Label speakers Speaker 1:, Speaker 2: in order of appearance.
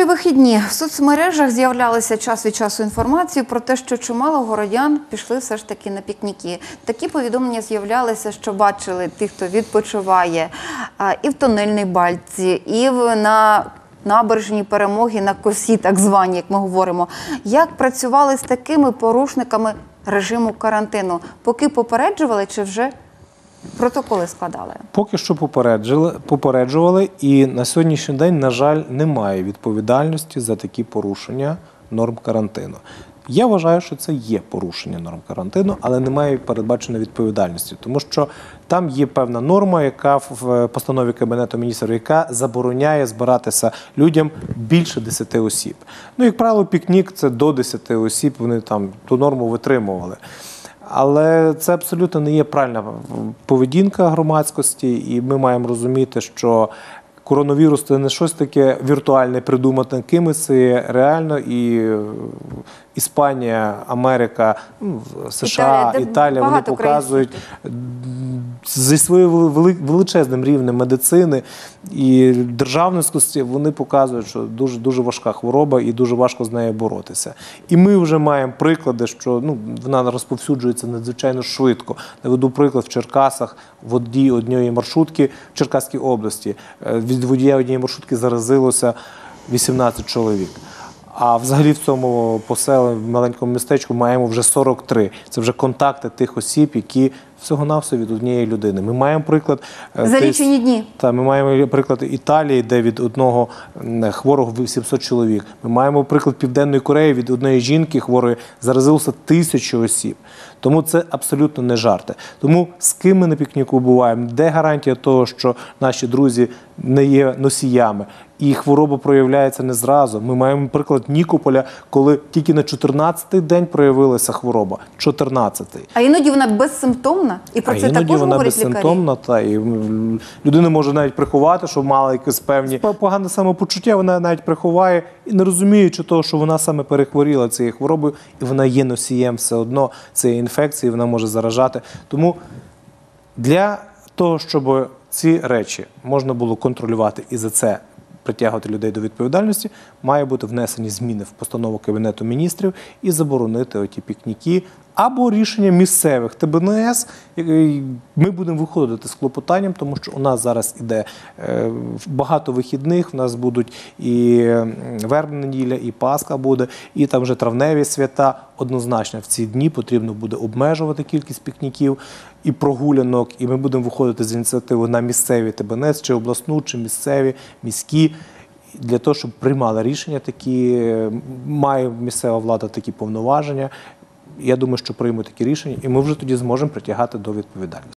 Speaker 1: минулі вихідні в соцмережах з'являлися час від часу інформації про те, що чимало городян пішли все ж таки на пікніки. Такі повідомлення з'являлися, що бачили тих, хто відпочиває і в тонельній бальці, і на набережній перемоги на косі, так звані, як ми говоримо. Як працювали з такими порушниками режиму карантину? Поки попереджували чи вже протоколи складали?
Speaker 2: Поки що попереджили, попереджували, і на сьогоднішній день, на жаль, немає відповідальності за такі порушення норм карантину. Я вважаю, що це є порушення норм карантину, але немає передбаченої відповідальності, тому що там є певна норма, яка в постанові Кабінету міністрів, яка забороняє збиратися людям більше 10 осіб. Ну, як правило, пікнік це до 10 осіб, вони там ту норму витримували. Але це абсолютно не є правильна поведінка громадськості, і ми маємо розуміти, що коронавірус це не щось таке віртуальне придумати кимось, це реально і е, Іспанія, Америка, ну, США,
Speaker 1: Італія,
Speaker 2: Італія, вони показують зі своїм величезним рівнем медицини і державницькості вони показують, що дуже дуже важка хвороба і дуже важко з нею боротися. І ми вже маємо приклади, що ну вона розповсюджується надзвичайно швидко. Наведу приклад в Черкасах водій однієї маршрутки в Черкаській області. е, Від водія однієї маршрутки заразилося 18 чоловік. А взагалі в цьому поселенні, в маленькому містечку маємо вже 43. Це вже контакти тих осіб, які всього-навсього від однієї людини. Ми маємо приклад е,
Speaker 1: За лічені дні.
Speaker 2: та ми маємо приклад Італії, де від одного хворого 800 чоловік. Ми маємо приклад Південної Кореї від одної жінки хворої заразилося тисячі осіб. Тому це абсолютно не жарти. Тому з ким ми на пікніку буваємо, де гарантія того, що наші друзі не є носіями, і хвороба проявляється не зразу. Ми маємо приклад Нікополя, коли тільки на 14-й день проявилася хвороба. 14-й.
Speaker 1: А іноді вона безсимптомна, і про
Speaker 2: а
Speaker 1: це
Speaker 2: іноді
Speaker 1: також
Speaker 2: вона
Speaker 1: говорять лікарі.
Speaker 2: безсимптомна, та і людина може навіть приховати, що мала якісь певні погане самопочуття. Вона навіть приховає і не розуміючи того, що вона саме перехворіла цією хворобою, і вона є носієм все одно цієї інфекції, вона може заражати. Тому для того, щоб ці речі можна було контролювати і за це притягувати людей до відповідальності, має бути внесені зміни в постанову Кабінету міністрів і заборонити оті пікніки. Або рішення місцевих ТБНС, ми будемо виходити з клопотанням, тому що у нас зараз іде е, багато вихідних. У нас будуть і вербна неділя, і Пасха буде, і там вже травневі свята. Однозначно в ці дні потрібно буде обмежувати кількість пікніків і прогулянок. І ми будемо виходити з ініціативи на місцеві ТБНС, чи обласну, чи місцеві, міські. Для того, щоб приймали рішення такі, е, має місцева влада такі повноваження. Я думаю, що приймуть такі рішення, і ми вже тоді зможемо притягати до відповідальності.